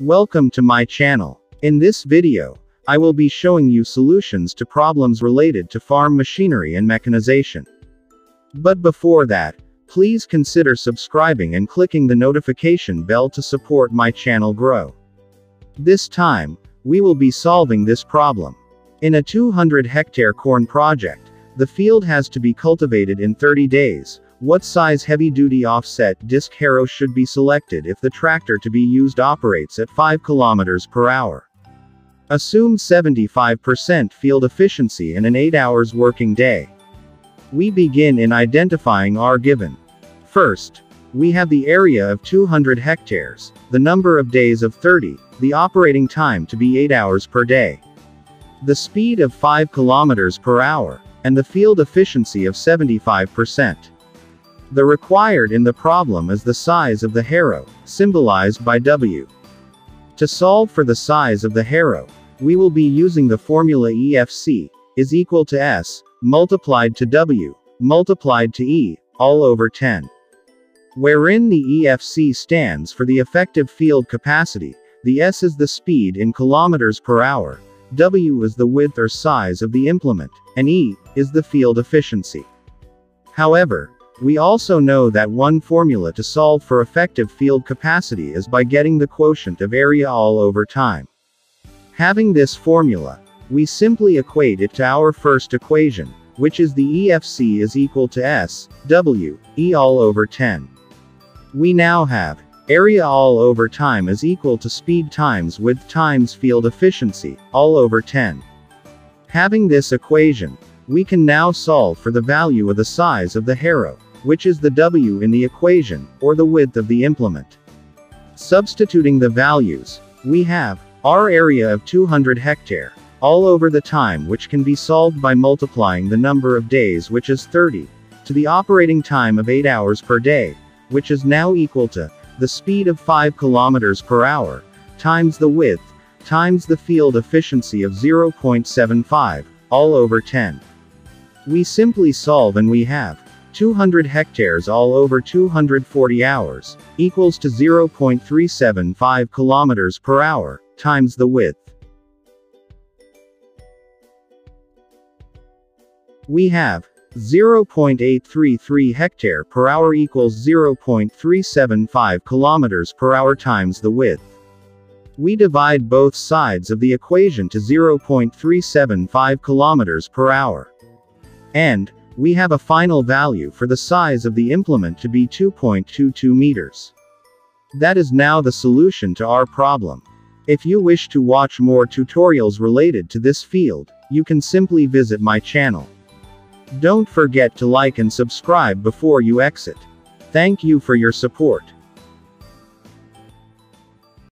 Welcome to my channel. In this video, I will be showing you solutions to problems related to farm machinery and mechanization. But before that, please consider subscribing and clicking the notification bell to support my channel grow. This time, we will be solving this problem. In a 200 hectare corn project, the field has to be cultivated in 30 days, what size heavy-duty offset disc harrow should be selected if the tractor to be used operates at 5 km per hour? Assume 75% field efficiency in an 8 hours working day. We begin in identifying our given. First, we have the area of 200 hectares, the number of days of 30, the operating time to be 8 hours per day, the speed of 5 km per hour, and the field efficiency of 75%. The required in the problem is the size of the harrow, symbolized by W. To solve for the size of the harrow, we will be using the formula EFC, is equal to S, multiplied to W, multiplied to E, all over 10. Wherein the EFC stands for the effective field capacity, the S is the speed in kilometers per hour, W is the width or size of the implement, and E, is the field efficiency. However, we also know that one formula to solve for effective field capacity is by getting the quotient of area all over time. Having this formula, we simply equate it to our first equation, which is the EFC is equal to S, W, E all over 10. We now have, area all over time is equal to speed times width times field efficiency, all over 10. Having this equation, we can now solve for the value of the size of the harrow which is the W in the equation, or the width of the implement. Substituting the values, we have R area of 200 hectare, all over the time which can be solved by multiplying the number of days which is 30, to the operating time of 8 hours per day, which is now equal to, the speed of 5 kilometers per hour, times the width, times the field efficiency of 0.75, all over 10. We simply solve and we have 200 hectares all over 240 hours, equals to 0.375 kilometers per hour, times the width. We have 0.833 hectare per hour equals 0.375 kilometers per hour times the width. We divide both sides of the equation to 0.375 kilometers per hour. And, we have a final value for the size of the implement to be 2.22 meters. That is now the solution to our problem. If you wish to watch more tutorials related to this field, you can simply visit my channel. Don't forget to like and subscribe before you exit. Thank you for your support.